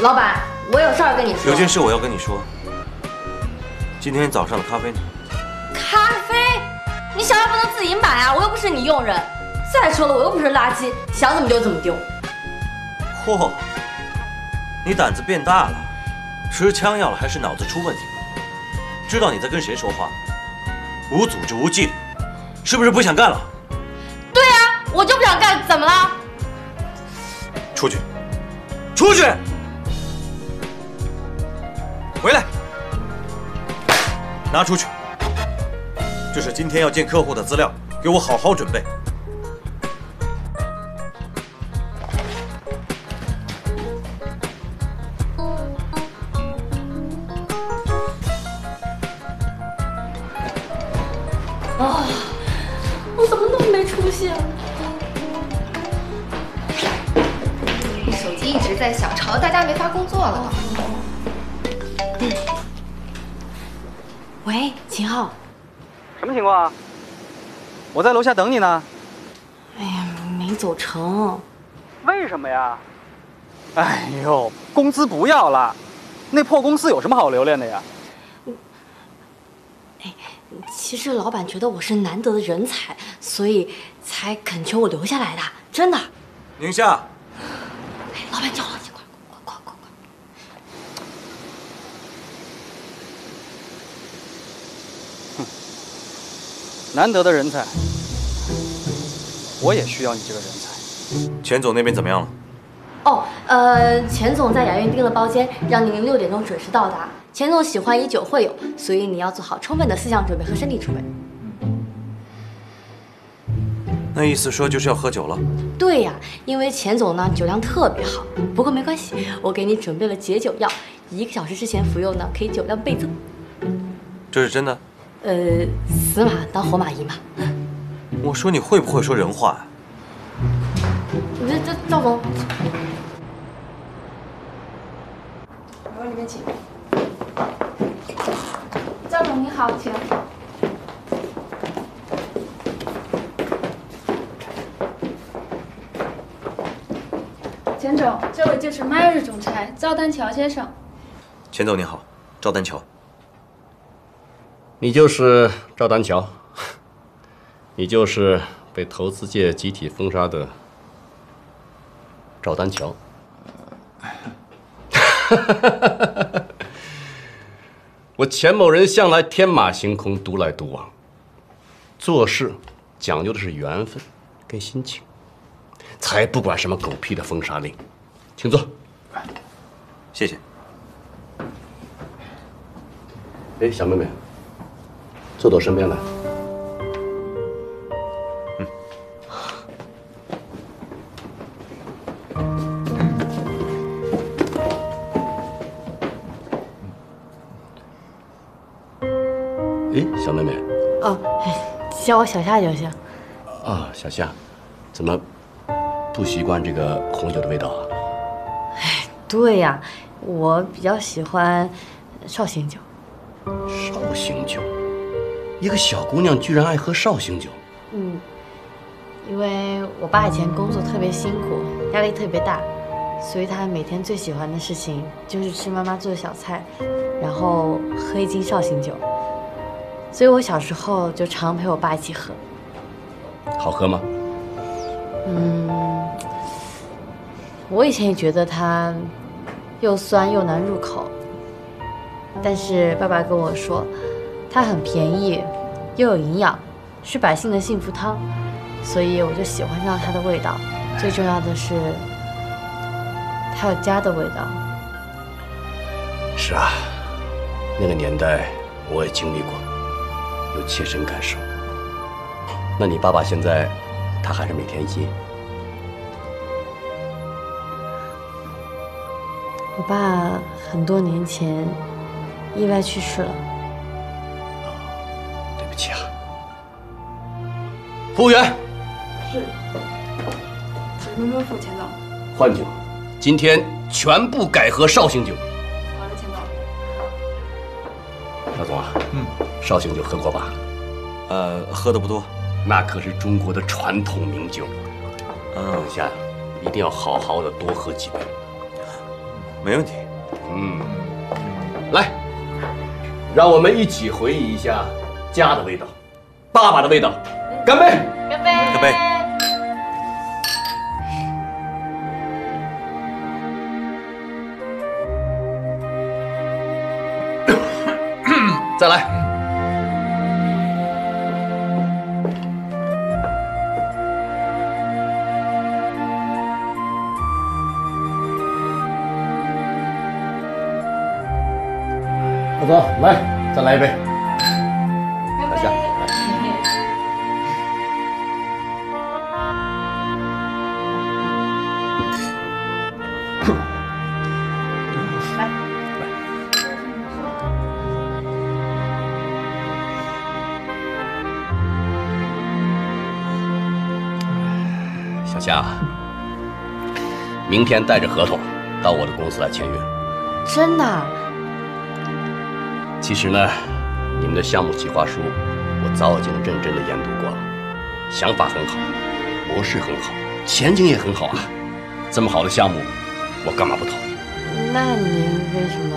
老板，我有事儿跟你说。有件事我要跟你说。今天早上的咖啡呢？咖啡？你想要不能自己买啊！我又不是你佣人。再说了，我又不是垃圾，想怎么丢怎么丢。嚯，你胆子变大了，吃枪药了还是脑子出问题了？知道你在跟谁说话？无组织无纪律，是不是不想干了？对呀，我就不想干，怎么了？出去，出去，回来，拿出去。这是今天要见客户的资料，给我好好准备。啊，我怎么那么没出息啊？手机一直在响，吵得大家没法工作了。喂，秦昊，什么情况啊？我在楼下等你呢。哎呀，没走成。为什么呀？哎呦，工资不要了，那破公司有什么好留恋的呀？哎，其实老板觉得我是难得的人才，所以才恳求我留下来的，真的。宁夏，哎，老板叫我，快快快快快！哼，难得的人才，我也需要你这个人才。钱总那边怎么样了？哦，呃，钱总在雅苑订了包间，让您六点钟准时到达。钱总喜欢以酒会友，所以你要做好充分的思想准备和身体准备。那意思说就是要喝酒了？对呀，因为钱总呢酒量特别好。不过没关系，我给你准备了解酒药，一个小时之前服用呢可以酒量倍增。这是真的？呃，死马当活马医嘛。我说你会不会说人话你？这这赵总，往里面请。赵总你好，请。钱总，这位就是麦日总裁赵丹乔先生。钱总你好，赵丹乔。你就是赵丹桥，你就是被投资界集体封杀的赵丹桥。我钱某人向来天马行空、独来独往，做事讲究的是缘分跟心情，才不管什么狗屁的封杀令。请坐。谢谢。哎，小妹妹，坐到我身边来。哎，小妹妹。哦，叫我小夏就行。啊，小夏，怎么不习惯这个红酒的味道啊？哎，对呀，我比较喜欢绍兴酒。绍兴酒，一个小姑娘居然爱喝绍兴酒。嗯，因为我爸以前工作特别辛苦，压力特别大，所以他每天最喜欢的事情就是吃妈妈做的小菜，然后喝一斤绍兴酒。所以我小时候就常陪我爸一起喝。好喝吗？嗯，我以前也觉得它又酸又难入口，但是爸爸跟我说，它很便宜，又有营养，是百姓的幸福汤，所以我就喜欢上它的味道。最重要的是，它有家的味道。是啊，那个年代我也经历过，有切身感受。那你爸爸现在，他还是每天一斤？我爸很多年前意外去世了。服务员，是。明明付钱总。换酒，今天全部改喝绍兴酒。好的，钱总。赵总啊，嗯，绍兴酒喝过吧？呃，喝的不多。那可是中国的传统名酒，等下一定要好好的多喝几杯。没问题。嗯，来，让我们一起回忆一下家的味道，爸爸的味道，干杯！干杯！干杯！再来。大哥，来，再来一杯。小夏，明天带着合同到我的公司来签约。真的？其实呢，你们的项目计划书我早已经认真的研读过了，想法很好，模式很好，前景也很好啊。这么好的项目，我干嘛不投？那您为什么？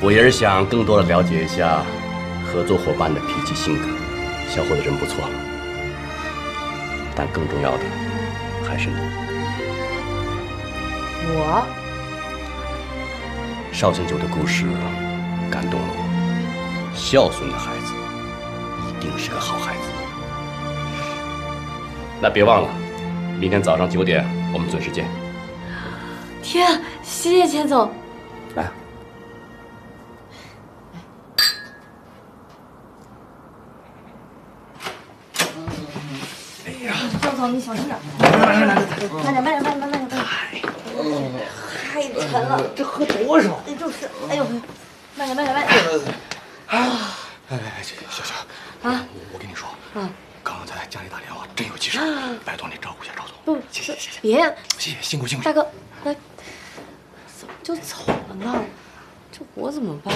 我也是想更多的了解一下合作伙伴的脾气性格。小伙子人不错，但更重要的还是你。我？绍兴酒的故事感动了我。孝顺的孩子一定是个好孩子。那别忘了，明天早上九点我们准时见。天啊，谢谢钱总。来。哎呀，赵总，你小心点，慢点，慢点，慢点，慢点，慢点，慢点。太沉了，这喝多少？哎，就是，哎呦，慢点，慢点，慢点。啊！哎哎，小小啊，我跟你说，嗯，刚刚在家里打电话，真有急事，拜托你照顾一下赵总。不，谢谢谢谢，别，谢谢辛苦辛苦。大哥，来，就走了呢？这我怎么办？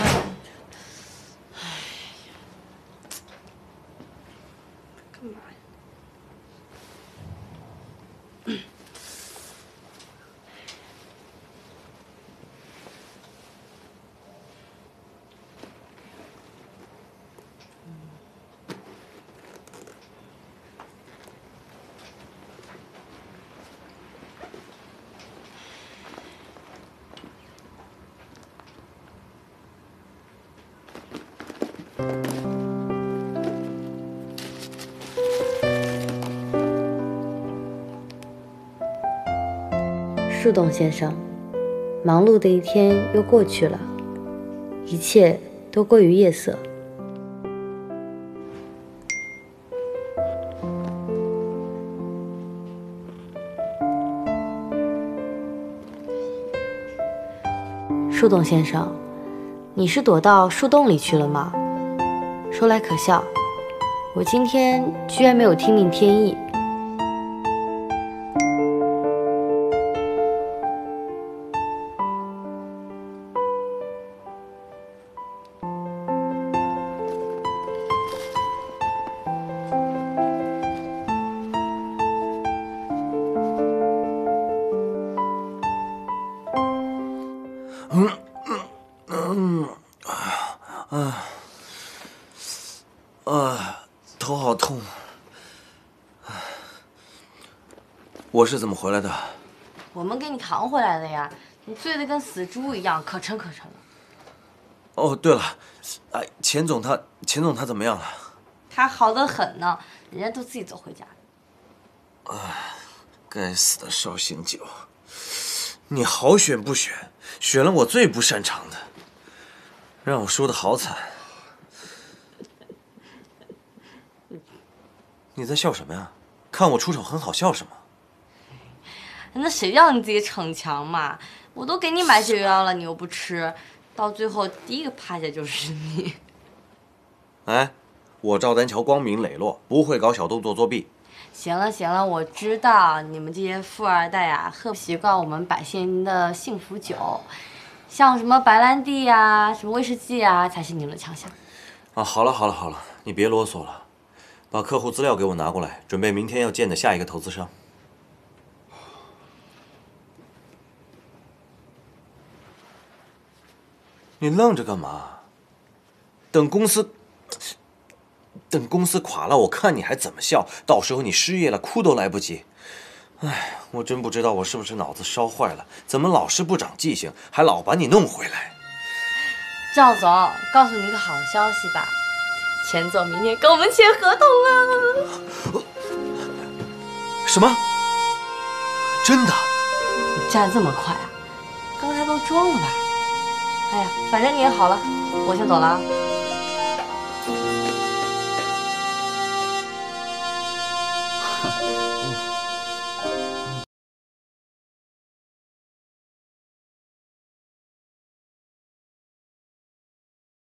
树洞先生，忙碌的一天又过去了，一切都归于夜色。树洞先生，你是躲到树洞里去了吗？说来可笑，我今天居然没有听命天意。嗯嗯嗯，啊啊，头好痛。我是怎么回来的？我们给你扛回来的呀，你醉得跟死猪一样，可沉可沉了。哦，对了，哎，钱总他，钱总他怎么样了？他好得很呢，人家都自己走回家。该死的绍兴酒！你好选不选，选了我最不擅长的，让我输得好惨。你在笑什么呀？看我出手很好笑是吗？那谁让你自己逞强嘛？我都给你买解药了，你又不吃，到最后第一个趴下就是你。哎，我赵丹桥光明磊落，不会搞小动作作弊。行了行了，我知道你们这些富二代啊，喝不习惯我们百姓的幸福酒，像什么白兰地呀、什么威士忌啊，才是你们的强项。啊，好了好了好了，你别啰嗦了，把客户资料给我拿过来，准备明天要见的下一个投资商。你愣着干嘛？等公司，等公司垮了，我看你还怎么笑？到时候你失业了，哭都来不及。哎，我真不知道我是不是脑子烧坏了，怎么老是不长记性，还老把你弄回来。赵总，告诉你一个好消息吧，钱总明年跟我们签合同了。什么？真的？你站这么快啊？刚才都装了吧？哎呀，反正你也好了，我先走了啊。